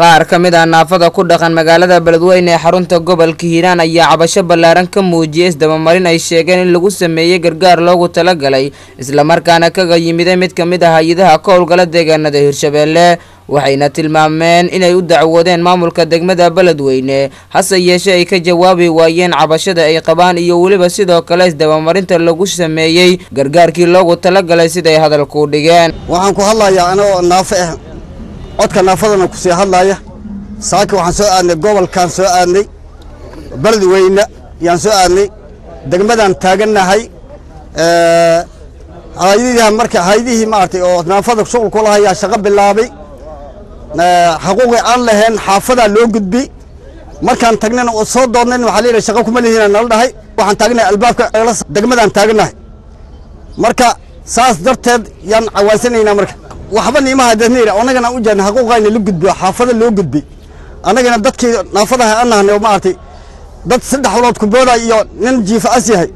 qaar ka mid ah naafada ku dhaqan magaalada beledweyne ee xarunta gobolka hiiraan ayaa cabasho ballaaran ka muujiyay isdabamarin ay sheegeen in lagu sameeyey gargaar loogu talagalay islamarkaana kaga yimiday mid ka mid ah hay'adaha ka howlgala deegaanada hirshabeelle waxayna tilmaameen inay u dacwoodeen maamulka degmada beledweyne. Hase yeeshee ay ka jawaabi waayeen cabashada ay qabaan iyo weliba sidoo kale isdabamarinta lagu sameeyey gargaarkii loogu talagalay siday hadalku dhigeen. Waxaan ku hadlayaa anagoo naafo ah codka naafadana ku sii hadlaaya. Saaka waxaan soo aadnay gobolkaan soo aadnay beledweyne yaan soo aadnay degmadaan taagannahay hayadihii maaragtay oo naafada shuqul ku lahayaa shaqo bilaabay. Xaquuqii aan lahayn xaafadaa loo gudbi. Markaan tagnayna oo soo doodnayn waxaa leeyahay shaqo kuma lihiina nala dhahay. Waxaan taagnahay albaabka degmadaan taagannahay marka saas darteed yaan cawaasanaynaa marka waxba niimaha dadnayra annagana u jeedna xaquuqayna la gudbiyo xaafada loo gudbi. Annagana dadkii naafadaha nahnay maaragtay dad saddex walood kubooda iyo nin jiifa as yahay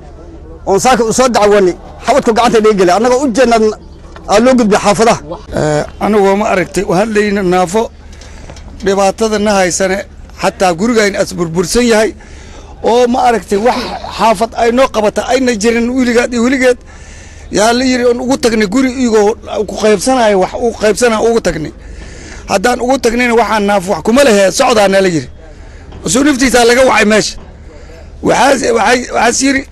oon saaka u soo dacwani xabadku gacanta dhiga gelay annagoo u aa loo gudbiya xaafadaha anigoo ma aragtay hadlayna naafo dhibaatada na haysane xataa gurigayn as burbursan yahay oo ma aragtay wax xaafad ay noo qabata ayna jirin weligaad iyo weligeed yaa la yidhi oon ugu tagnay guri igoo ku qaybsanayo wax u qaybsanaya ugu tagnay. Haddaan ugu tagnayna waxaa naaf wax kuma lehe socdaa nala yidhi. Usuu naftiisaa laga wacay meesha. Waxaas yidhi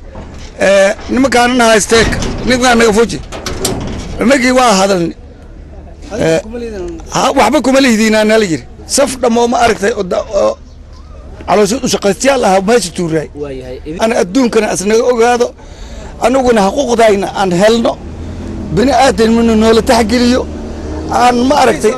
nimankaana na haysteek ninkaa naga fuji inagii waa hadalni. Waxba kuma lihdiinaa nala yidhi. Saf dhammoo ma aragtay calooshood u shaqaystayaal ahaa meesha tuuraay. Ana adduunkana asnaga ogaado anaguna xuquuqdayna aan helno. Bini aadamna noola taxgeliyo. Aan ma aragtay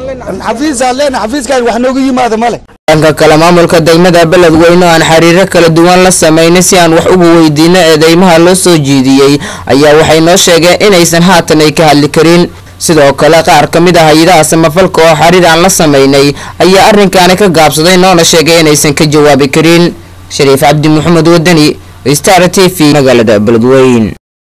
xafiisaan leena xafiiskaan wax nooga yimaado male dhanka kale maamulka degmada beledweyne oo aan xiriiro kala duwan la sameynay si aan wax ugu weydiino eedeymaha loo soo jiidiyey ayaa waxay noo sheegeen inaysan haatan ay ka hadli karin. Sidoo kale qaar ka mid ah hay'adaha samafalka oo xiriir aan la sameynay ayaa arrinkaani ka gaabsaday noona sheegay inaysan ka jawaabi karin. Shariif cabdi maxamed wadani star t v magaalada beledweyne